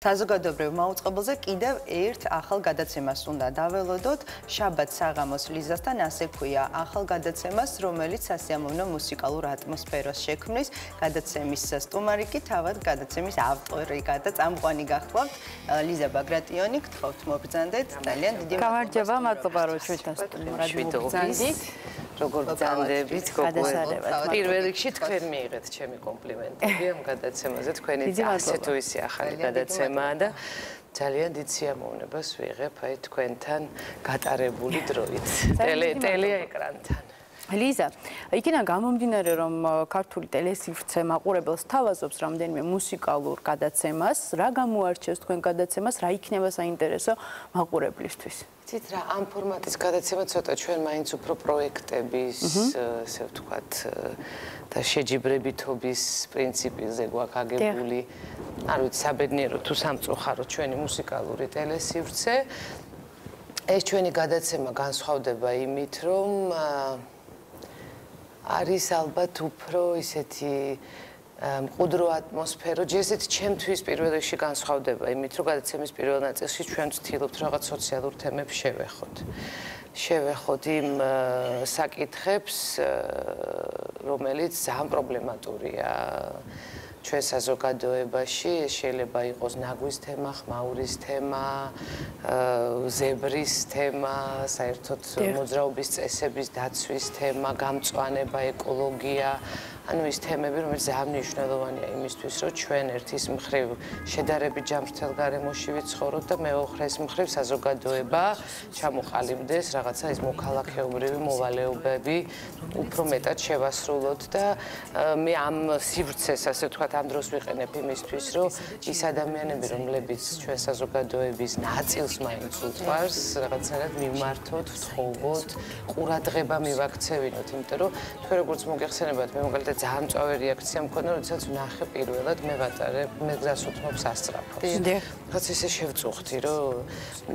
საზოგადოებრივ მაუწყებელზე კიდევ ერთ ახალ გადაცემას უნდა დაველოდოთ. შაბათ საღამოს ლიზასთან ასე ქვია ახალ გადაცემას, რომელიც სასიამოვნო მუსიკალურ ატმოსფეროს შექმნის. გადაცემის სტუმარი კი თავად გადაცემის ავტორი და წამყვანი გახლავთ ლიზა ბაგრატიონი. გთხოვთ მოგბრძანდეთ. ძალიან დიდი მადლობა. გამარჯობა, მადლობა რომ ჩვენთან სტუმრად მოგბრძანდით. როგორ ბრძანდებით გოგოებო. პირველ რიგში თქვენ მიიღეთ ჩემი კომპლიმენტები ამ გადაცემაზე. თქვენი ასე თუ ისე ახალი გადაცემაა და ძალიან დიდ სიამოვნებას ვიღებ აი თქვენთან გატარებული დროით. ტელე ტელეეკრანთან. ლიზა, იქიდან გამომდინარე რომ ქართული ტელესიფრცე მაყურებელს თავაზობს რამდენიმე მუსიკალურ გადაცემას, რა გამოარჩევს თქვენ გადაცემას, რა იქნება საინტერესო მაყურებლისთვის? ცით რა ამ ფორმატის გადაცემა ცოტა ჩვენ მაინც უფრო პროექტების, ასე ვთქვათ, და შეჯიბრებითობის პრინციპზე გვაქვს აგებული. არ ვიცი, საბედნიერო თუ სამწუხარო ჩვენი მუსიკალური ტელესიფრცე. ეს ჩვენი გადაცემა განსხვავდება იმით, რომ არის ალბათ უფრო ისეთი მყუდრო ატმოსფერო, ჯესეთ ჩემთვის პირველ რიგში განსხვავდება იმით, რომ გადაცემის პირველ ნაწილში ჩვენ ვთილობთ რაღაც სოციალურ თემებს შევეხოთ. შევეხოთ იმ საკითხებს, რომელიც ძალიან პრობლემატურია. ჩვენ საზოგადოებაში შეიძლება იყოს ნაგვის თემა, ხმაურის თემა, ზებრის თემა, საერთოდ მოძრაობის წესების დაცვის თემა, გამწვანება, ეკოლოგია, ანუ ის თემები, რომელიც ძალიან მნიშვნელოვანია იმისთვის, რომ ჩვენ ერთის მხრივ შედარებით ჯანმრთელ გარემოში ვიცხოვროთ და მეოხრეს მხრივ საზოგადოება ჩამოყალიბდეს რაღაცა ის მოქალაქეობრივი მოვალეობები უფრო მეტად შევასრულოთ და მე ამ სივრცეს ასე ვთქვათ ამ დროს ვიყენებ იმისთვის, რომ ის ადამიანები, რომლებიც ჩვენ საზოგადოების ნაწილს მაინც უყვარს, რაღაცნაირად მიმართოთ, ვთხოვოთ, ყურადღება მივაქცევინოთ, იმიტომ რომ თქვენ როგორც მოგეხსენებათ, მე მაგალითად ძალიან მწვავე რეაქცია მქონდა, როდესაც ვნახე პირველად მე ვატარე მე გზას უთმობს ასწრაფოს. დიახ. რაც ისე შევწუხდი, რომ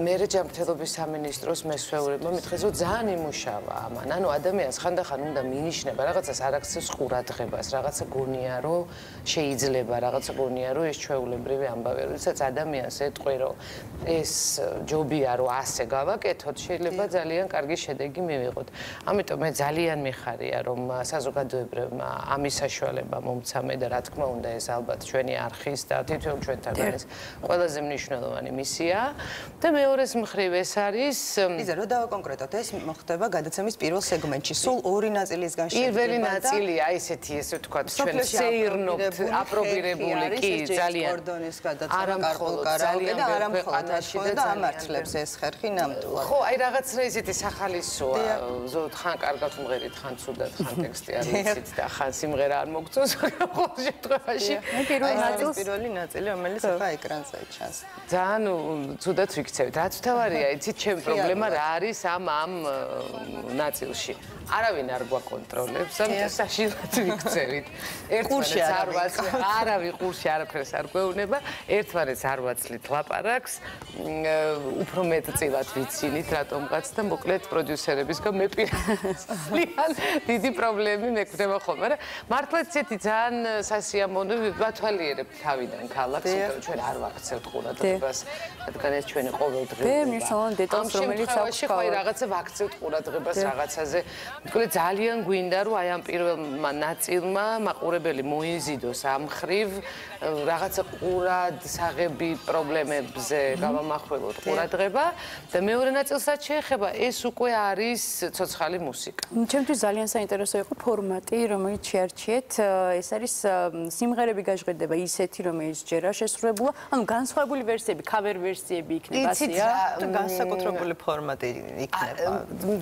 მე რეჯამთელობის სამინისტროს მესვეურებმა მითხეს, რომ ძალიან იმუშავა ამან. ანუ ადამიანს ხანდახან უნდა მინიშნება რაღაცას არ აქცევს ყურადღებას, რაღაცა გონია, რომ შეიძლება რაღაცა გონია, რომ ეს ჩვეულებრივი ამბავი, როდესაც ადამიანს ეტყვი, რომ ეს ჯობია, რომ ასე გავაკეთოთ, შეიძლება ძალიან კარგი შედეგი მივიღოთ. ამიტომ მე ძალიან მიხარია, რომ საზოგადოებრივმა ამის საშუალება მომცამე და რა თქმა უნდა ეს ალბათ ჩვენი არქის და თითოეულ ჩვენთან არის ყველაზე მნიშვნელოვანი მისია. და მეორეს მხრივ ეს არის იზა რო დავა კონკრეტულად ეს მოხდება გადაცემის პირველ სეგმენტში. სულ ორი ნაწილისგან შედგება პირველი ნაწილია ისეთი ესე ვთქვათ ჩვენ სეირნობთ აპრობირებული კი ძალიან კორდონის გადაცემა კარგულ კარაოკე და არა მხოლოდ და ამართლებს ეს ხერხი ნამდვილად ხო აი რაღაცა ისეთი სახალისოა ზოგადად ხან კარგად მღერით ხან ცუდად ხან ტექსტი არის იცით და ხან სიმღერა არ მოგწონს ყოველ შემთხვევაში. პირველი ნაწილი პირველი ნაწილი რომელიც ახლა ეკრანზე ჩანს. ძალიან ცუდად ვიქცევით. რაც თავარია, იცით, ჩემი პრობლემა რა არის ამ ამ ნაწილში. არავინ არ გვაკონტროლებს, ამიტომ საშინლად ვიქცევით. ერთმანეთს არ ვაცლით, არავინ ყურში არაფერს არ გვეუბნება, ერთმანეთს არ ვაცლით ლაპარაკს. უფრო მეტწილად ვიცინით რატომღაც და მოკლედ პროდიუსერებისგან მე პირადად დიდი პრობლემები მეკვდება ხოლმე, მაგრამ მართლაც ცეთი ძალიან სასიამოვნო ვათვალიერებ თავიდან ქალაქს, იმიტომ ჩვენ არ ვაქცევთ ყურადღებას, რადგან ეს ჩვენი ყოველდღიური. მე მნიშვნელოვანი დეტალს რომელიც აქვს ხო აი რაღაცა ვაქცევთ ყურადღებას რაღაცაზე. თქო ძალიან გვინდა რომ აი ამ პირველმა ნაწილმა მაყურებელი მოიზიდოს ამ ხრივ რაღაცა ყურად საღები პრობლემებზე გავამახვილოთ ყურადღება და მეორე ნაწილსაც შეეხება ეს უკვე არის ცოცხალი მუსიკა. ჩემთვის ძალიან საინტერესო იყო ფორმატი, რომელიც შეარჩიეთ, ეს არის სიმღერები გაჟღერდება ისეთი, რომელიც ჯერა შესრულებულა, ანუ განსხვავებული ვერსიები, cover ვერსიები იქნება, ასეა, განსაკუთრებული ფორმატი იქნება.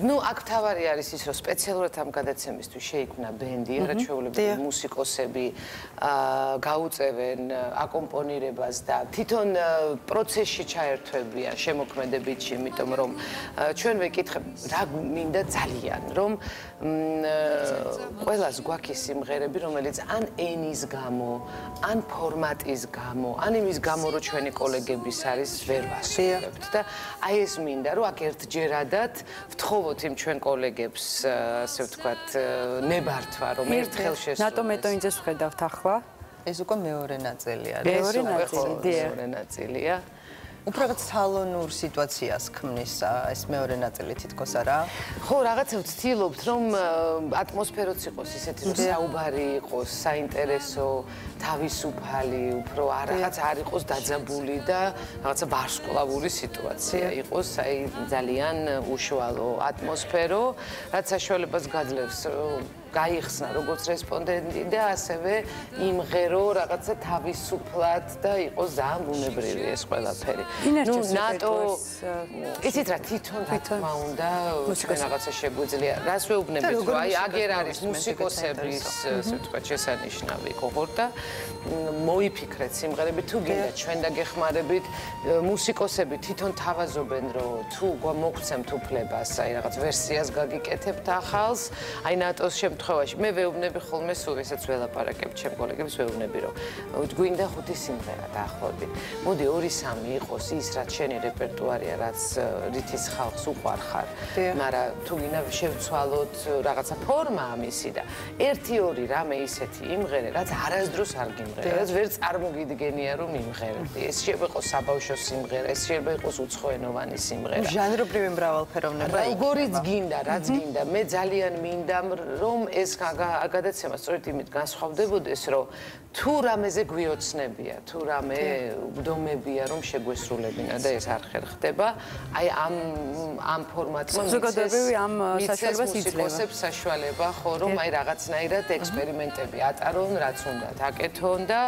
ნუ აქ თავარი არის ის, რომ სპეციალურად ამ გადაცემისთვის შეიქმნა ბენდი, არაჩვეულებრივი მუსიკოსები, აა გაუწევენ აკომპონირებას და თვითონ პროცესში ჩაერთვებიან შემოქმედებითში, იმიტომ რომ ჩვენ ვეკითხებ, რა მინდა ძალიან, რომ ყველას გვაქვს სიმღერები, რომელიც ან ენის გამო, ან ფორმატის გამო, ან იმის გამო, რომ ჩვენი კოლეგების არის ვერ ვასრულებთ და აი ეს მინდა, რომ აქ ერთჯერადად ვთხოვოთ იმ ჩვენ კოლეგებს, ასე ვთქვათ, ნებართვა, რომ ერთხელ შესრულდეს. ნატო მეტოინძეს ვხედავთ ახლა. ეს უკვე მეორე ნაწილია. მეორე ნაწილი, დიახ. მეორე ნაწილია. უფრო რაღაც სალონურ სიტუაციას ქმნის ეს მეორე ნაწილი თითქოს არა? ხო, რაღაცა ვცდილობთ, რომ ატმოსფეროც იყოს ისეთი, რომ საუბარი იყოს, საინტერესო, თავისუფალი, უფრო რაღაც არ იყოს დაძაბული და რაღაცა ვარსკვლავური სიტუაცია იყოს, აი ძალიან უშუალო ატმოსფერო, რაც საშუალებას გაძლევს გაიხსნა როგორც რესპონდენტი და ასევე იმღერო რაღაცა თავისუფლად და იყოს ძალიან ბუნებრივი ეს ყველაფერი. ნუ ნატო იცით რა თვითონ თვითონ უნდა ჩვენ რაღაცა შეგვიძლია. რას ვეუბნებით რომ აი აგერ არის მუსიკოსების ასე ვთქვათ შესანიშნავი კოჰორტა მოიფიქრეთ სიმღერები თუ გინდა ჩვენ და გეხმარებით მუსიკოსები თვითონ თავაზობენ რომ თუ მოგცემთ უფლებას აი რაღაც ვერსიას გაგიკეთებთ ახალს აი ნატოს შემთ შემთხვევაში მე ვეუბნები ხოლმე სულ ესაც ველაპარაკებ ჩემ კოლეგებს ვეუბნები რომ გვინდა ხუთი სიმღერა დაახლოებით. მოდი 2-3 იყოს ის რაც შენი რეპერტუარია რაც რითის ხალხს უყვარხარ. მაგრამ თუ გინდა შევცვალოთ რაღაცა ფორმა ამისი და 1-2 რამე ისეთი იმღერე რაც არასდროს არ გიმღერე რაც ვერ წარმოგიდგენია რომ იმღერები ეს შეიძლება იყოს საბავშვო სიმღერა ეს შეიძლება იყოს უცხოენოვანი სიმღერა. ჟანრობრივი მრავალფეროვნება როგორიც გინდა რაც გინდა. მე ძალიან მინდა რომ ეს გადაცემა სწორედ იმით განსხვავდებოდეს, რომ თუ რამეზე გვიოცნებია, თუ რამე უბდომებია, რომ შეგვესრულებინა და ეს არ ხერხდება, აი ამ ამ ფორმატმა ზოგადოებრივი ამ საშუალებას იძლევა. საშუალება, ხო, რომ აი რაღაცნაირად ექსპერიმენტები ატარონ, რაც უნდა აკეთონ და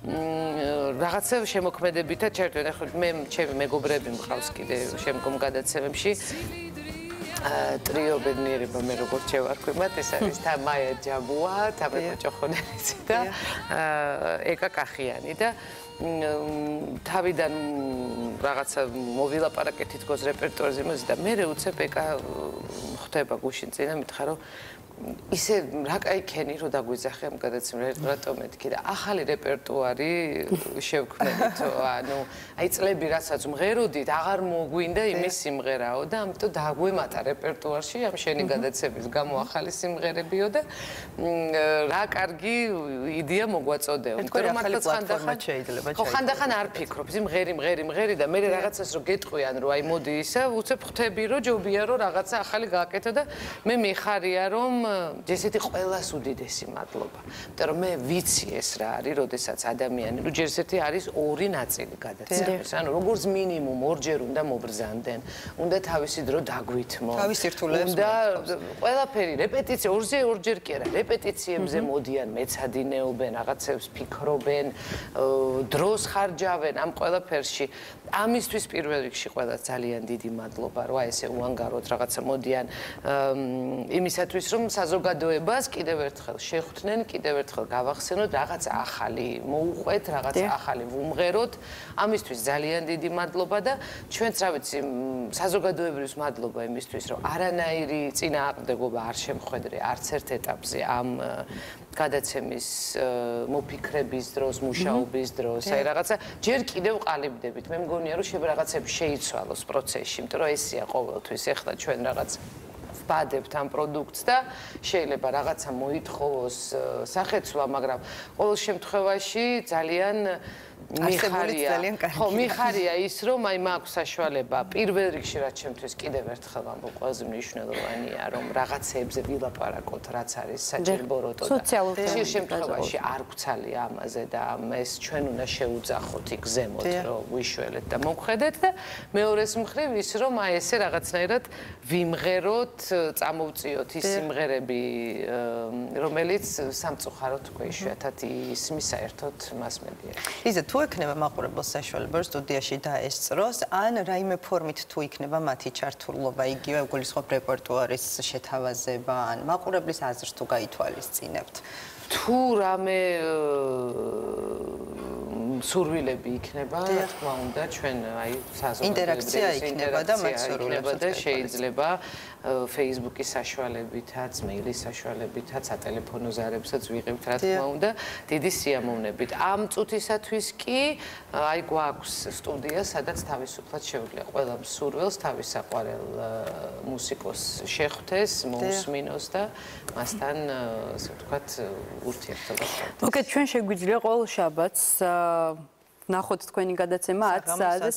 რაღაცა შემოქმედებითაც ჩერტვენ. ახლა მე ჩემი მეგობრები მყავს კიდე შემდგომ გადაცემებში. ტრიო ბედნიერება მე როგორ შევარქვი მათ ეს არის თა მაია ჯაბუა, თაბეტო ჭოხონელი და ეკა კახიანი და თავიდან რაღაცა მოვილაპარაკეთ თითქოს რეპერტუარზე იმაზე და მე უცებ ეკა ხდება გუშინ წინა მითხა რომ ისე რა кай ქენი რო დაგვიძახე ამ გადაცემ რატომ მეთქი და ახალი რეპერტუარი შევქმნით ანუ აი წლები რასაც მღეროდით აღარ მოგვინდა იმის სიმღერაო და ამიტომ დაგვემატა რეპერტუარში ამ შენი გადაცემის გამო ახალი სიმღერებიო და რა კარგი იდეა მოგვაწოდეო იმიტომ რომ ახალი პლატფორმა შეიძლება ხო ხანდახან არ ფიქრობ ის მღერი მღერი მღერი და მე რაღაცას რო გეტყვიან რომ აი მოდი ისა უცებ ხვდები რომ ჯობია რომ რაღაცა ახალი გააკეთო და მე მიხარია რომ ჯესეთი ყოველას უდიდესი მადლობა. იმიტომ რომ მე ვიცი ეს რა არის, როდესაც ადამიანი, ნუ ჯესეთი არის ორი ნაწილი გადაცემის. ანუ როგორც მინიმუმ ორჯერ უნდა მობრძანდნენ, უნდა თავისი დრო დაგვითმო. თავის ერთულებს უნდა ყველაფერი რეპეტიცია ორზე ორჯერ კი არა, რეპეტიციებზე მოდიან, მეცადინეობენ, რაღაცებს ფიქრობენ, დროს ხარჯავენ ამ ყველაფერში. ამისთვის პირველ რიგში ყველა ძალიან დიდი მადლობა, რა ესე უანგაროდ რაღაცა მოდიან იმისათვის რომ საზოგადოებას კიდევ ერთხელ შეხვდნენ, კიდევ ერთხელ გავახსენოთ რაღაც ახალი, მოუყვეთ რაღაც ახალი ვუმღეროთ. ამისთვის ძალიან დიდი მადლობა და ჩვენც რა ვიცი, საზოგადოებრივს მადლობა იმისთვის, რომ არანაირი წინააღმდეგობა არ შემხვედრე არც ერთ ეტაპზე ამ გადაცემის მოფიქრების დროს, მუშაობის დროს, აი რაღაცა ჯერ კიდევ ყალიბდებით. მე მგონია რომ შეიძლება რაღაცები შეიცვალოს პროცესში, იმიტომ რომ ესია ყოველთვის. ეხლა ჩვენ რაღაც ვბადებთ ამ პროდუქტს და შეიძლება რაღაცა მოითხოვოს სახეცვა, მაგრამ ყოველ შემთხვევაში ძალიან მიხარია. ხო მიხარია ის რომ აი მაქვს საშუალება. პირველ რიგში რაც ჩემთვის კიდევ ერთხელ ამბობ ყველაზე მნიშვნელოვანია რომ რაღაცეებზე ვილაპარაკოთ რაც არის საჭიროებო და სოციალურ შემთხვევაში არ გვცალი ამაზე და ეს ჩვენ უნდა შეუძახოთ იქ ზემოთ რომ ვიშველეთ და მოგხედეთ და მეორეს მხრივ ის რომ აი ესე რაღაცნაირად ვიმღეროთ წამოვწიოთ ის სიმღერები რომელიც სამწუხაროდ თქვა იშვიათად ისმის საერთოდ მასმედია იზა თუ ექნება მაყურებელს საშუალება სტუდიაში დაესწროს, ან რაიმე ფორმით თუ იქნება მათი ჩართულობა, იგივე გულისხმობ რეპერტუარის შეთავაზება, ან მაყურებლის აზრს თუ გაითვალისწინებთ. თუ რამე სურვილები იქნება, რა თქმა უნდა, ჩვენ აი საზოგადოებრივი ინტერაქცია იქნება და მათ სურვილებს და შეიძლება Facebook-ის საშუალებითაც, მეილის საშუალებითაც, ატელეფონო ზარებსაც ვიღებთ, რა თქმა უნდა, დიდი სიამოვნებით. ამ წუთისათვის კი აი გვაქვს სტუდია, სადაც თავისუფლად შეუძლია ყველა მსურველს თავის საყვარელ მუსიკოს შეხვდეს, მოусმინოს და მასთან, ასე ვთქვათ, ურთიერთობა. მოკეთ ჩვენ შეგვიძლია ყოველ შაბათს ნახოთ თქვენი გადაცემა 10 საათზე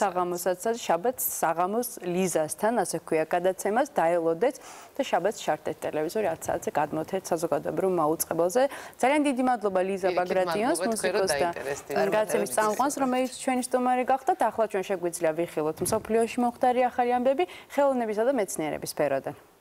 საღამოსაც შაბათს საღამოს ლიზასთან ასე ქვია გადაცემას დაელოდეთ და შაბათს შარტეთ ტელევიზორი 10 საათზე გადმოთეთ საზოგადოებრივ მაუწყებელზე ძალიან დიდი მადლობა ლიზა ბაგრატიონს მუსიკოს და გადაცემის წამყვანს რომელიც ჩვენი სტუმარი გახდათ ახლა ჩვენ შეგვიძლია ვიხილოთ მსოფლიოში მომხდარი ახალი ამბები ხელოვნებისა და მეცნიერების სფეროდან